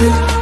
you.